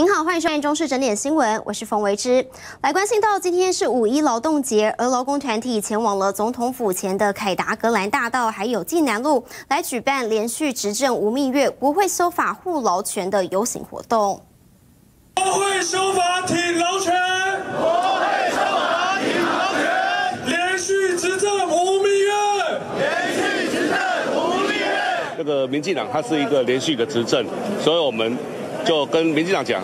您好，欢迎收看中视整点新闻，我是冯维之。来关心到今天是五一劳动节，而劳工团体前往了总统府前的凯达格兰大道，还有济南路，来举办连续执政无蜜月、国会修法护劳权的游行活动。国会修法挺劳权，国会修法挺劳权，连续执政无蜜月，连续执政无蜜月。这个民进党它是一个连续的执政，所以我们。就跟民进党讲，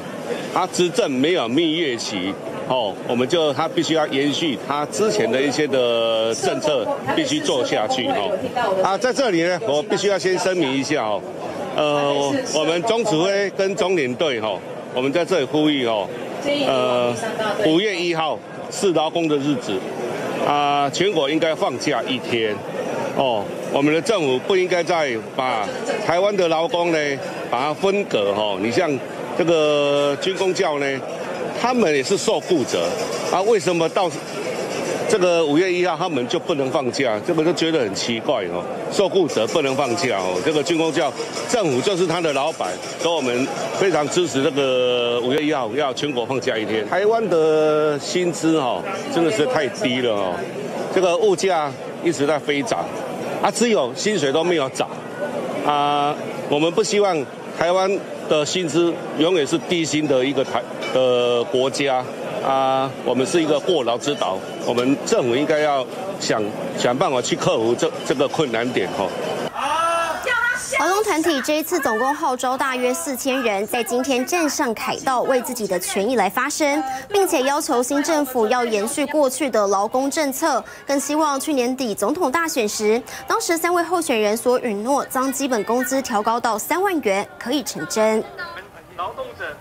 他执政没有蜜月期，哦，我们就他必须要延续他之前的一些的政策，必须做下去，哦。啊，在这里呢，我必须要先声明一下，哦，呃，我们中指挥跟中联队，哈，我们在这里呼吁，哦，呃，五月一号是劳工的日子，啊，全国应该放假一天，哦。我们的政府不应该再把台湾的劳工呢，把它分隔哈。你像这个军工教呢，他们也是受雇者啊，为什么到这个五月一号他们就不能放假？这个就觉得很奇怪哦。受雇者不能放假哦，这个军工教政府就是他的老板，所以我们非常支持这个五月一号要全国放假一天。台湾的薪资哦真的是太低了哦，这个物价一直在飞涨。啊，只有薪水都没有涨，啊，我们不希望台湾的薪资永远是低薪的一个台的国家，啊，我们是一个过劳之岛，我们政府应该要想想办法去克服这这个困难点，哈。劳工团体这一次总共号召大约四千人，在今天站上凯道，为自己的权益来发声，并且要求新政府要延续过去的劳工政策，更希望去年底总统大选时，当时三位候选人所允诺将基本工资调高到三万元可以成真。劳动者。